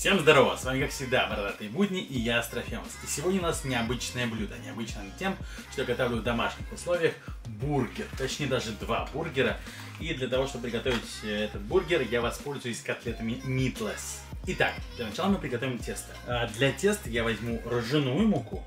Всем здорово, с вами как всегда Бородатые Будни и я Астрофемос. И сегодня у нас необычное блюдо, необычное тем, что я готовлю в домашних условиях бургер, точнее даже два бургера. И для того, чтобы приготовить э, этот бургер, я воспользуюсь котлетами Meatless. Итак, для начала мы приготовим тесто. А для теста я возьму ржаную муку,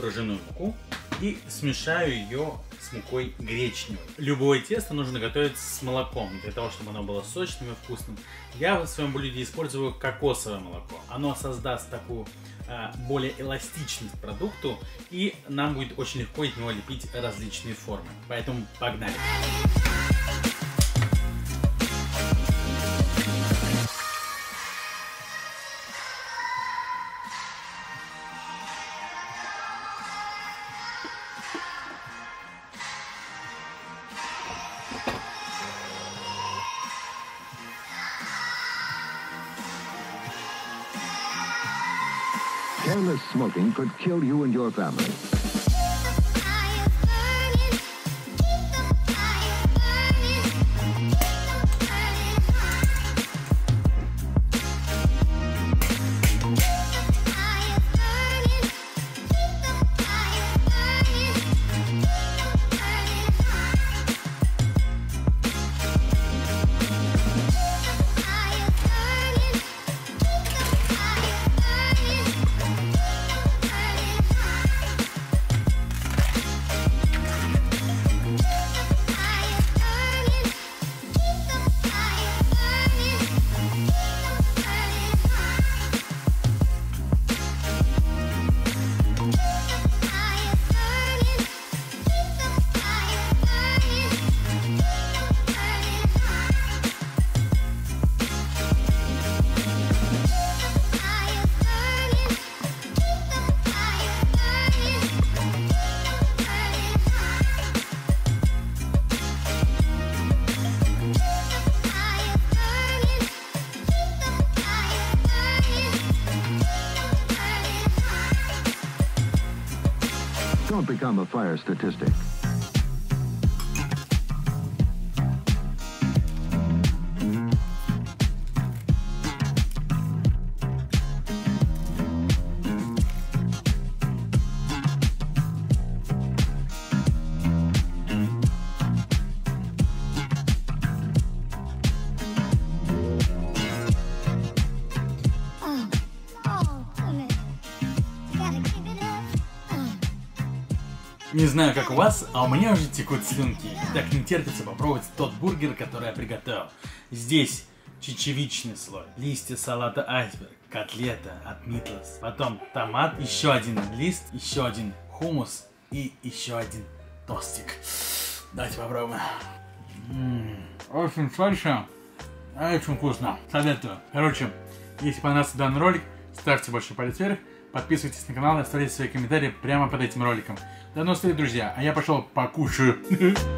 ржаную муку и смешаю ее с мукой гречневой. Любое тесто нужно готовить с молоком, для того, чтобы оно было сочным и вкусным. Я в своем блюде использую кокосовое молоко. Оно создаст такую а, более эластичность продукту, и нам будет очень легко из него лепить различные формы. Поэтому погнали! Careless smoking could kill you and your family. Don't become a fire statistic. Не знаю, как у вас, а у меня уже текут слюнки. Так не терпится попробовать тот бургер, который я приготовил. Здесь чечевичный слой, листья салата айсберг, котлета от Meatless, потом томат, еще один лист, еще один хумус и еще один тостик. Давайте попробуем. М, Очень сочно, а очень вкусно. Советую. Короче, если понравился данный ролик, ставьте большой палец вверх, подписывайтесь на канал и оставляйте свои комментарии прямо под этим роликом. До новых встреч, друзья, а я пошел покушаю.